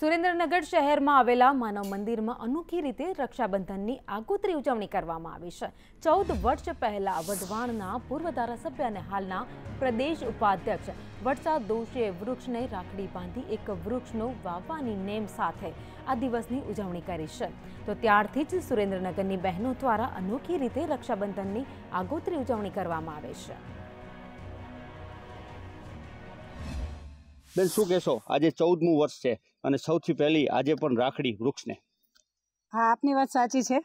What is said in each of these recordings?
સુરેન્દ્રનગર શહેરમાં આવેલા માનવ મંદિરમાં અનોખી રીતે રક્ષાબંધનની આગોતરી ઉજવણી કરવામાં આવી છે. ચૌદ વર્ષ પહેલા વઢવાણના પૂર્વ ધારાસભ્ય અને હાલના પ્રદેશ ઉપાધ્યક્ષ વડસાદ દોશીએ વૃક્ષને રાખડી બાંધી એક વૃક્ષનો વાવવાની નેમ સાથે આ દિવસની ઉજવણી કરી છે. તો ત્યારથી જ સુરેન્દ્રનગરની બહેનો દ્વારા અનોખી રીતે રક્ષાબંધનની આગોતરી ઉજવણી કરવામાં આવે છે. બેન, શું કહેશો? આજે ચૌદમું વર્ષ છે. અને સૌથી પહેલી આજે પણ રાખડી વૃક્ષને. હા, આપની વાત સાચી છે.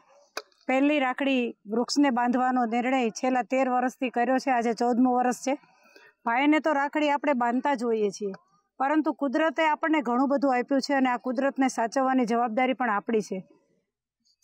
પહેલી રાખડી વૃક્ષને બાંધવાનો નિર્ણય છેલ્લા તેર વર્ષથી કર્યો છે. આજે ચૌદમું વર્ષ છે. ભાઈને તો રાખડી આપણે બાંધતા જ હોઈએ છીએ. પરંતુ કુદરતે આપણને ઘણું બધું આપ્યું છે અને આ કુદરતને સાચવવાની જવાબદારી પણ આપણી છે.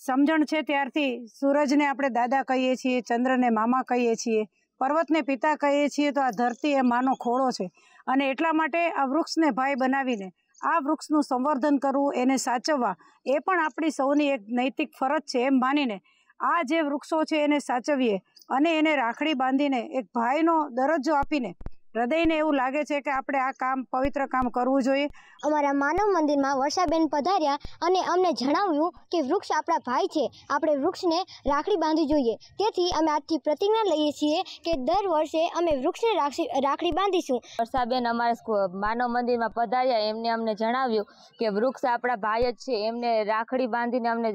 સમજણ છે ત્યારથી સૂરજને આપણે દાદા કહીએ છીએ, ચંદ્રને મામા કહીએ છીએ, પર્વતને પિતા કહીએ છીએ, તો આ ધરતી એ માનો ખોળો છે. અને એટલા માટે આ વૃક્ષને ભાઈ બનાવીને આ વૃક્ષનું સંવર્ધન કરવું, એને સાચવવા, એ પણ આપણી સૌની એક નૈતિક ફરજ છે એમ માનીને આ જે વૃક્ષો છે એને સાચવીએ અને એને રાખડી બાંધીને એક ભાઈનો દરજ્જો આપીને હૃદયને એવું લાગે છે કે આપણે આ કામ પવિત્ર કામ કરવું જોઈએ. અમારા માનવ મંદિરમાં વર્ષાબેન પધાર્યા અને અમને જણાવ્યું કે વૃક્ષ આપણા ભાઈ છે. આપણે વૃક્ષને રાખડી બાંધવી જોઈએ. તેથી અમે આજથી પ્રતિજ્ઞા લઈએ છીએ કે દર વર્ષે અમે વૃક્ષને રાખી રાખડી બાંધીશું. વર્ષાબેન અમારા માનવ મંદિરમાં પધાર્યા. એમને અમને જણાવ્યું કે વૃક્ષ આપણા ભાઈ જ છે. એમને રાખડી બાંધીને અમને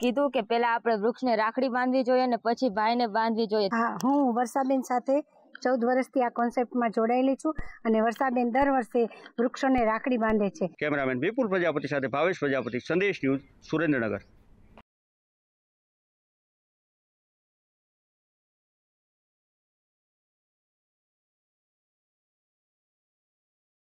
કીધું કે પહેલાં આપણે વૃક્ષને રાખડી બાંધવી જોઈએ અને પછી ભાઈને બાંધવી જોઈએ. હા હું વર્ષાબેન સાથે ચૌદ વર્ષથી આ કોન્સેપ્ટમાં જોડાયેલી છું અને વર્ષાબેન દર વર્ષે વૃક્ષોને રાખડી બાંધે છે. કેમેરામેન વિપુલ પ્રજાપતિ સાથે ભાવેશ પ્રજાપતિ, સંદેશ ન્યૂઝ સુરેન્દ્રનગર.